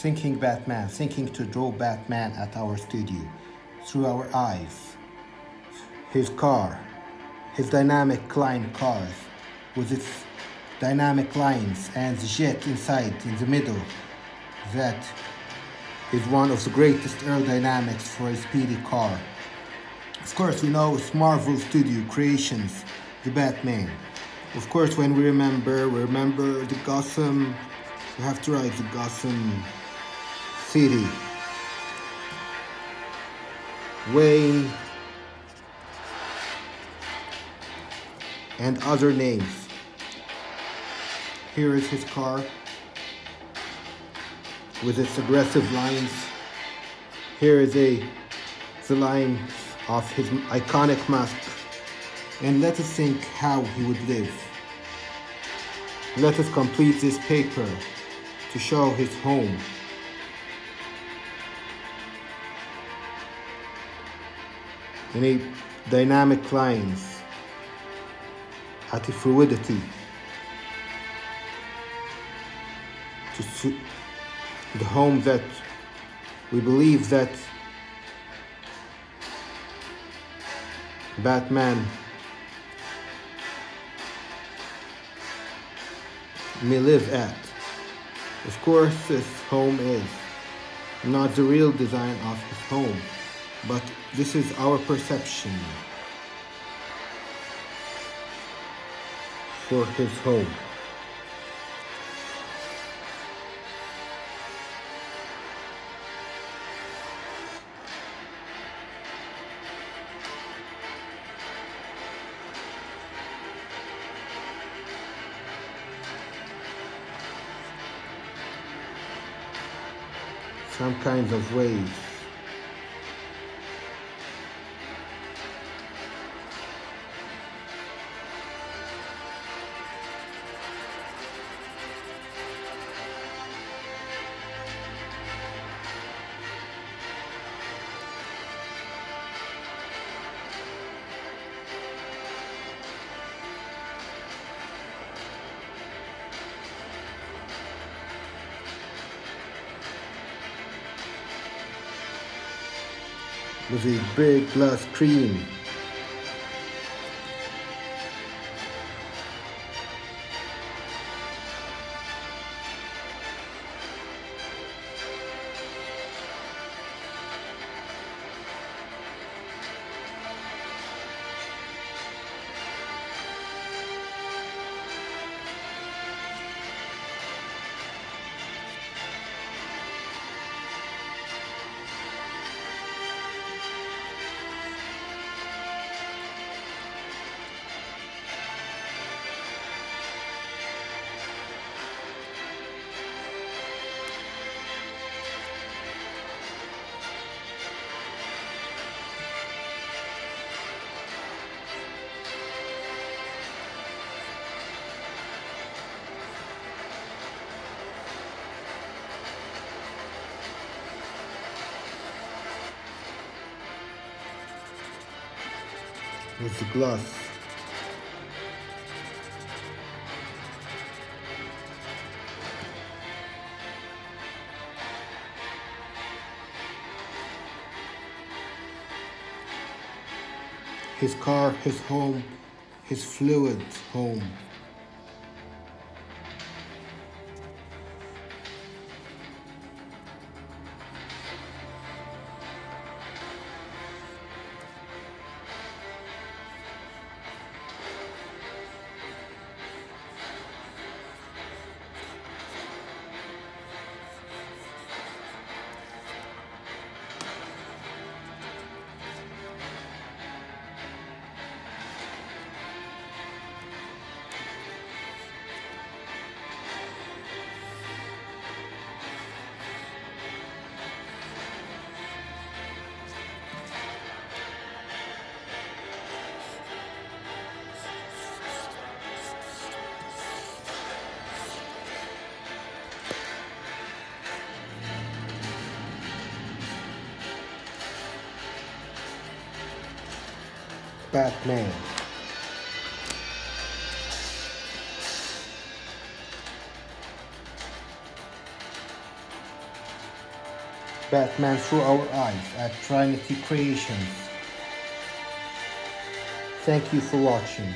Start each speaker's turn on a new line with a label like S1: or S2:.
S1: thinking Batman, thinking to draw Batman at our studio through our eyes. His car, his dynamic line cars with its dynamic lines and the jet inside in the middle that is one of the greatest aerodynamics for a speedy car. Of course, we know it's Marvel Studio Creations, the Batman. Of course, when we remember, we remember the Gotham, we have to write the Gotham City. Wayne and other names. Here is his car with its aggressive lines. Here is a the line of his iconic mask. And let us think how he would live. Let us complete this paper to show his home. In need dynamic lines at a fluidity. To the home that we believe that Batman may live at. Of course, his home is not the real design of his home, but this is our perception for his home. some kinds of waves. With a big glass screen. With the glass. His car, his home, his fluid home. Batman. Batman through our eyes at Trinity Creations. Thank you for watching.